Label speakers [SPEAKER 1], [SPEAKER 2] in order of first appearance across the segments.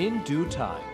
[SPEAKER 1] in due time.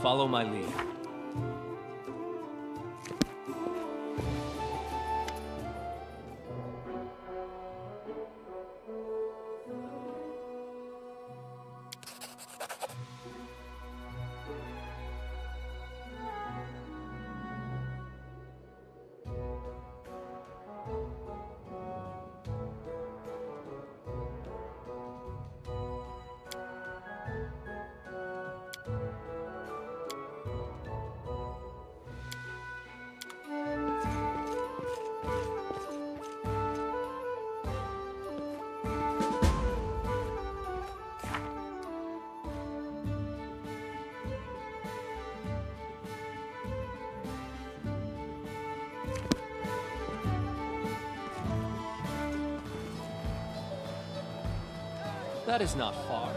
[SPEAKER 1] Follow my lead. That is not far.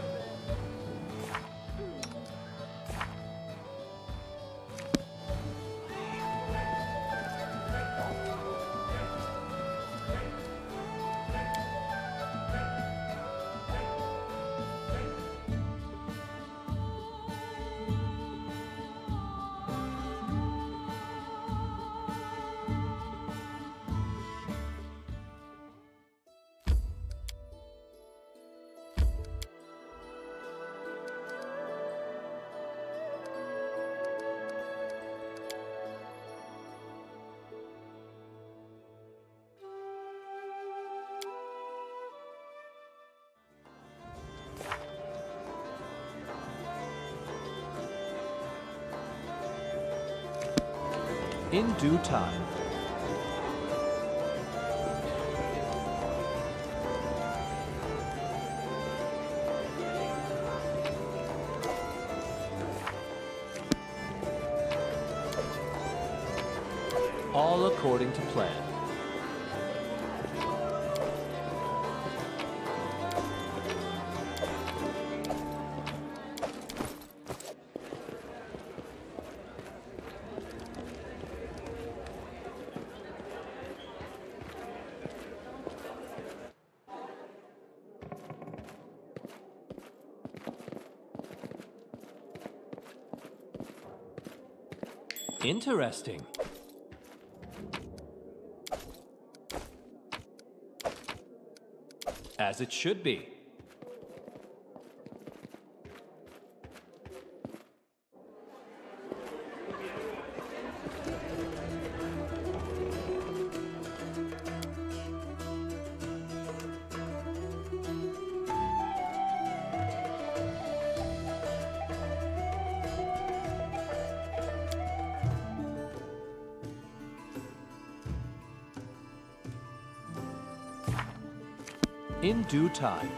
[SPEAKER 1] Due time. All according to plan. Interesting. As it should be. In due time.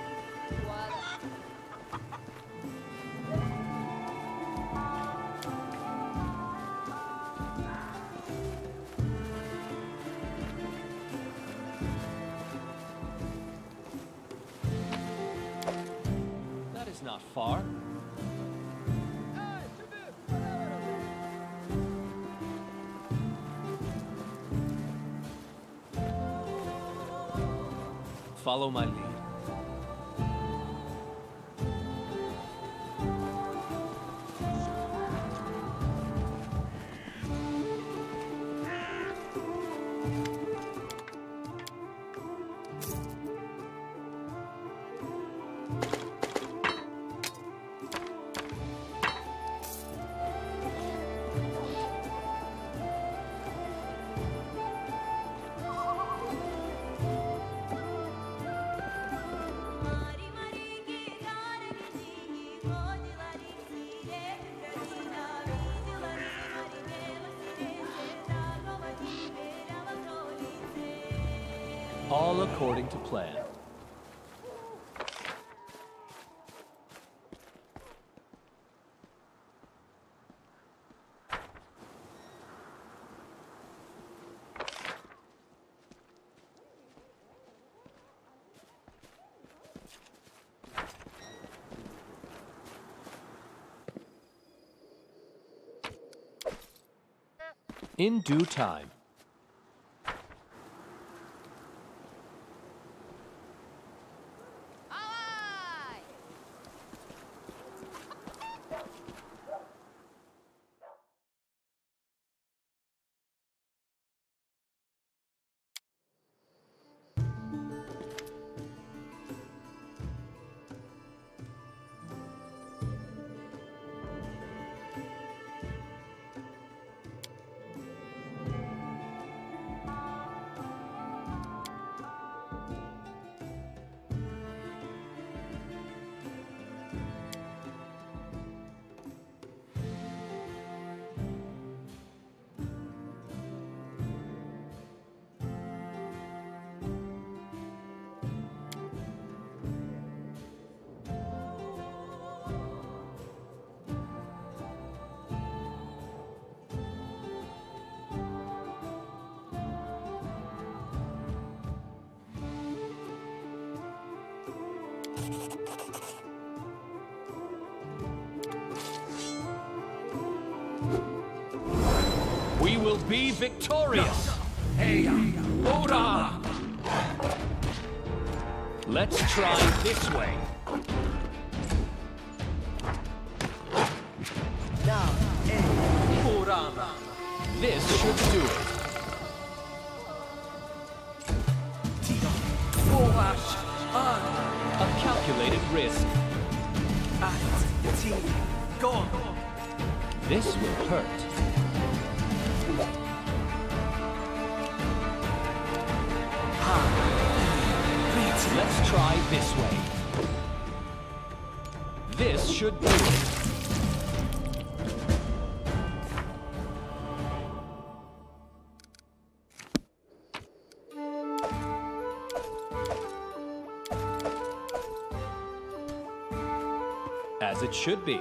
[SPEAKER 1] That is not far. Follow my All according to plan. In due time. Will be victorious! Ora! Let's try this way. This should do it. A calculated risk. This will hurt. Let's try this way. This should do it. As it should be.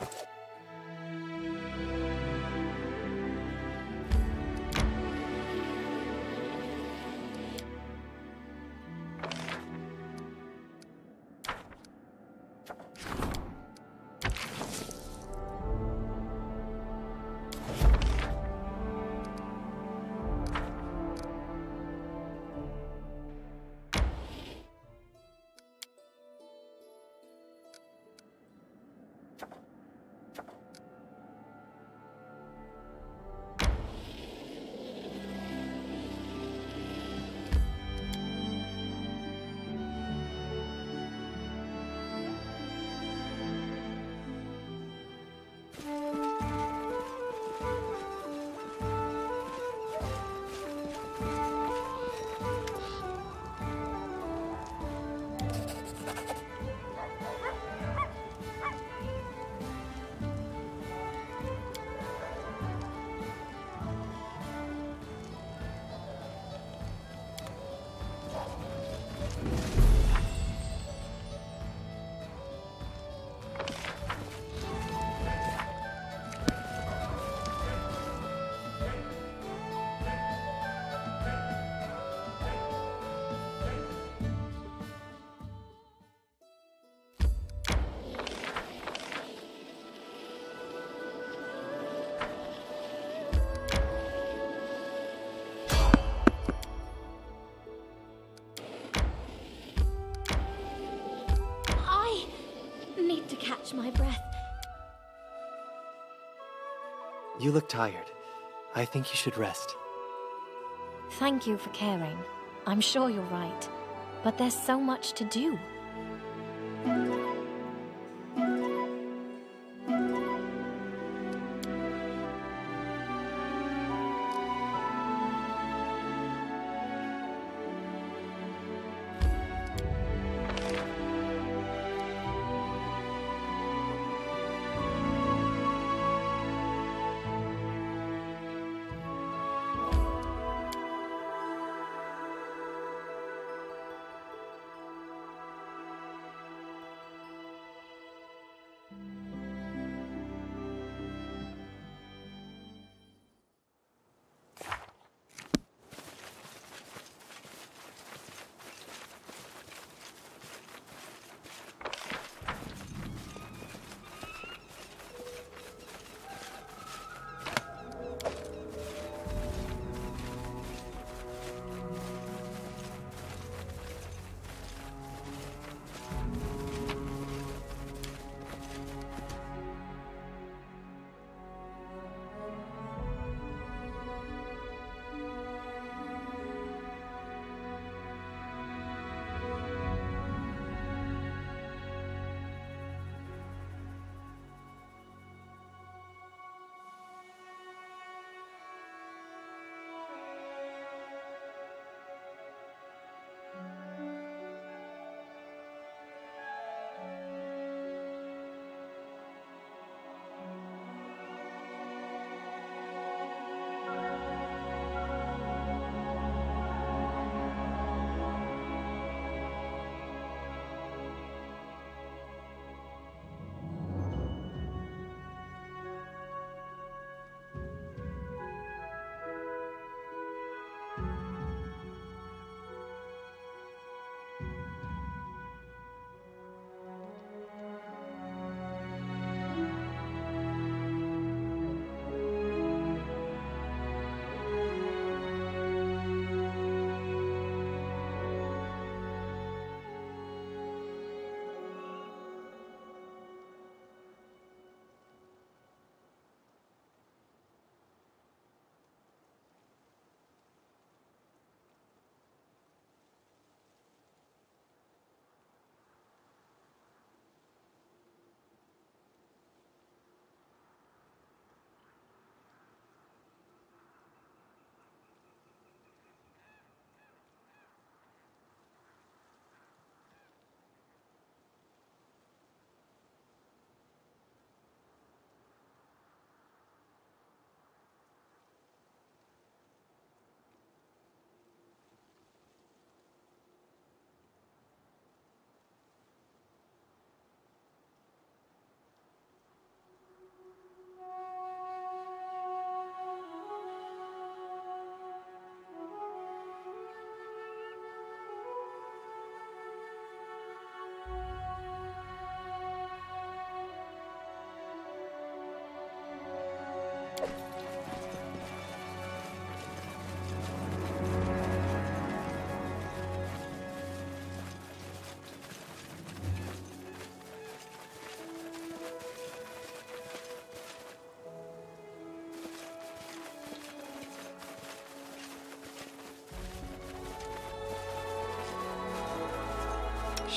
[SPEAKER 2] I
[SPEAKER 3] You look tired. I think you should rest.
[SPEAKER 4] Thank you for caring. I'm sure you're right. But there's so much to do.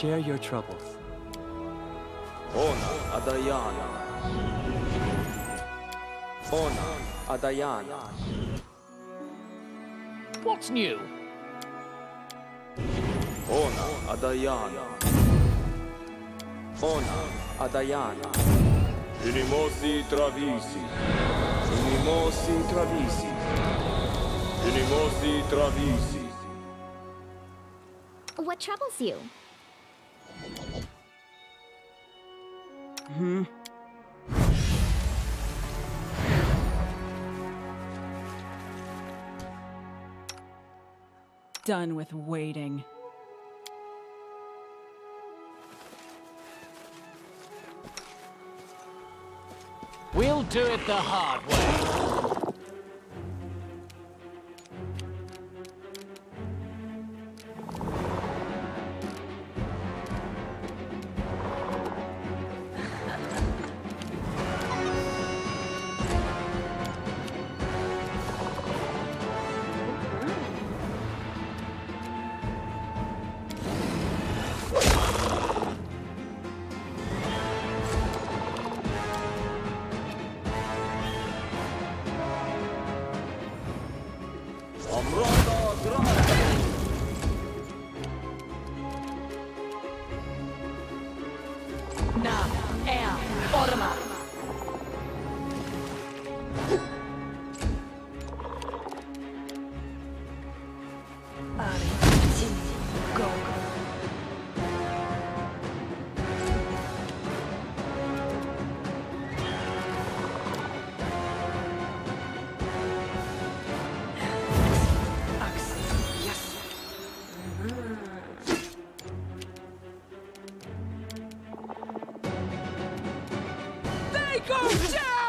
[SPEAKER 3] Share your troubles.
[SPEAKER 5] Ona Adayana. Ona Adayana.
[SPEAKER 1] What's new?
[SPEAKER 5] Ona Adayana. Ona Adayana. Unimosi Travisi. Unimosi Travisi. Unimosi Travisi.
[SPEAKER 6] What troubles you?
[SPEAKER 7] Done with waiting.
[SPEAKER 1] We'll do it the hard way.
[SPEAKER 7] go!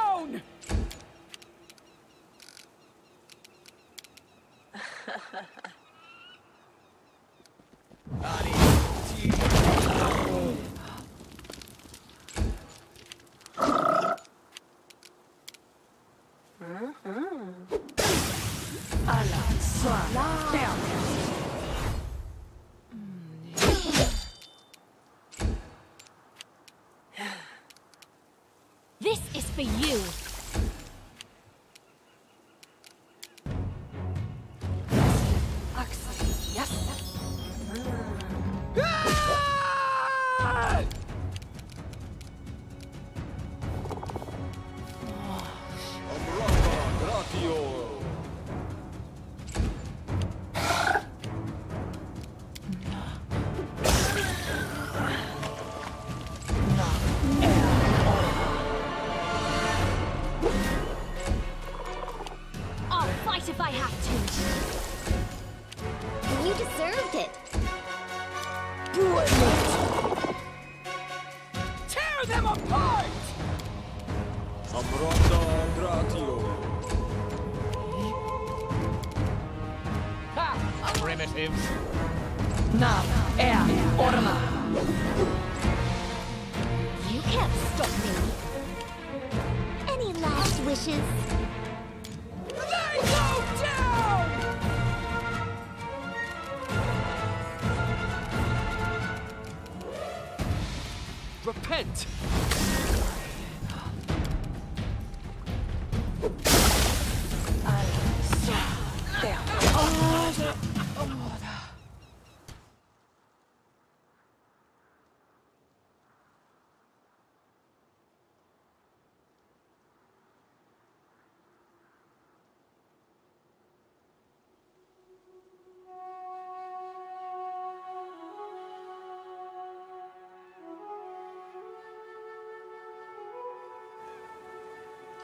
[SPEAKER 4] For you.
[SPEAKER 6] Deserved it.
[SPEAKER 7] Tear them apart!
[SPEAKER 5] Amrata Gratio.
[SPEAKER 1] Ha! Primitives.
[SPEAKER 7] Nam,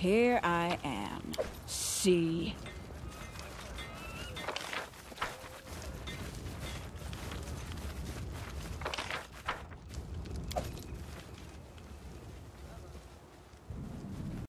[SPEAKER 7] Here I am. See?